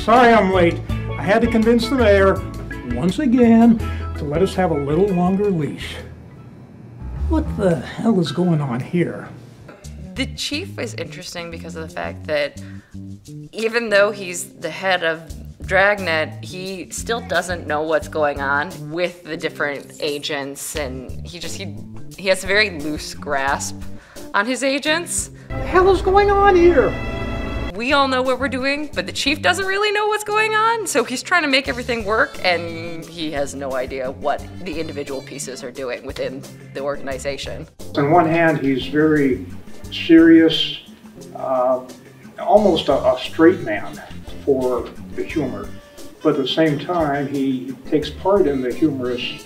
sorry I'm late. I had to convince the mayor, once again, to let us have a little longer leash. What the hell is going on here? The chief is interesting because of the fact that even though he's the head of Dragnet, he still doesn't know what's going on with the different agents, and he just he he has a very loose grasp on his agents. What the hell is going on here? We all know what we're doing, but the chief doesn't really know what's going on, so he's trying to make everything work, and he has no idea what the individual pieces are doing within the organization. On one hand, he's very serious, uh, almost a, a straight man for the humor, but at the same time, he takes part in the humorous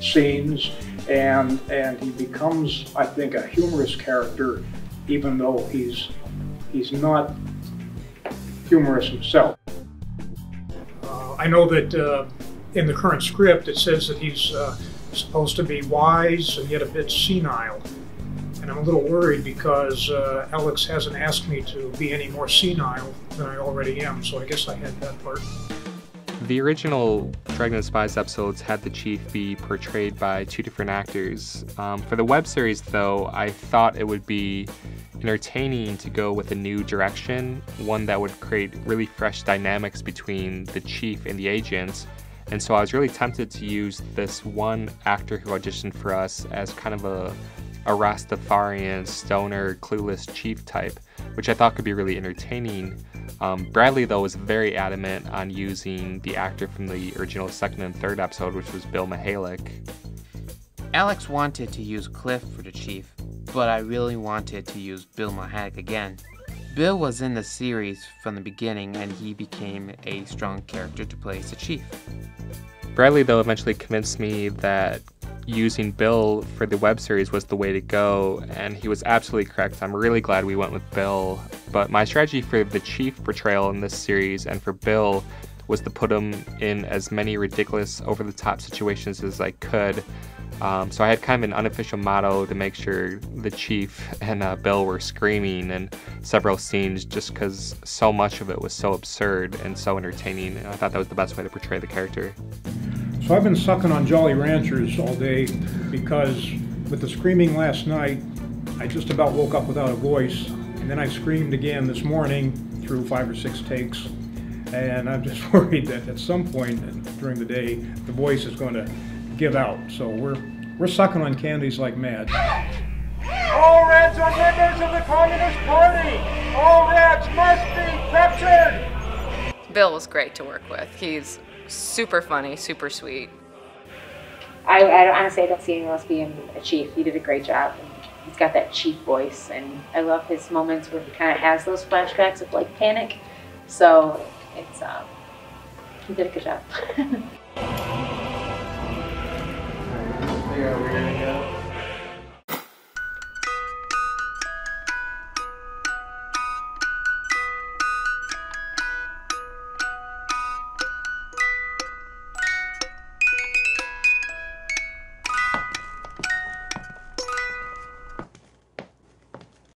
scenes and and he becomes, I think, a humorous character, even though he's he's not humorous himself. Uh, I know that uh, in the current script it says that he's uh, supposed to be wise and yet a bit senile. And I'm a little worried because uh, Alex hasn't asked me to be any more senile than I already am, so I guess I had that part. The original Dragnet Spies episodes had the chief be portrayed by two different actors. Um, for the web series, though, I thought it would be entertaining to go with a new direction, one that would create really fresh dynamics between the chief and the agents. And so I was really tempted to use this one actor who auditioned for us as kind of a, a Rastafarian, stoner, clueless chief type, which I thought could be really entertaining. Um, Bradley, though, was very adamant on using the actor from the original second and third episode, which was Bill Mihalic. Alex wanted to use Cliff for the chief, but I really wanted to use Bill Mihalic again. Bill was in the series from the beginning and he became a strong character to play as the chief. Bradley, though, eventually convinced me that using Bill for the web series was the way to go, and he was absolutely correct. I'm really glad we went with Bill. But my strategy for the Chief portrayal in this series and for Bill was to put him in as many ridiculous, over the top situations as I could. Um, so I had kind of an unofficial motto to make sure the Chief and uh, Bill were screaming in several scenes just because so much of it was so absurd and so entertaining. And I thought that was the best way to portray the character. So I've been sucking on Jolly Ranchers all day because with the screaming last night, I just about woke up without a voice. And then I screamed again this morning through five or six takes. And I'm just worried that at some point during the day, the voice is going to give out. So we're, we're sucking on candies like mad. All Reds are members of the Communist Party! All Reds must be captured! Bill was great to work with. He's super funny, super sweet. I, I honestly I don't see anyone else being a chief. He did a great job. He's got that chief voice, and I love his moments where he kind of has those flashbacks of like panic. So it's um, he did a good job.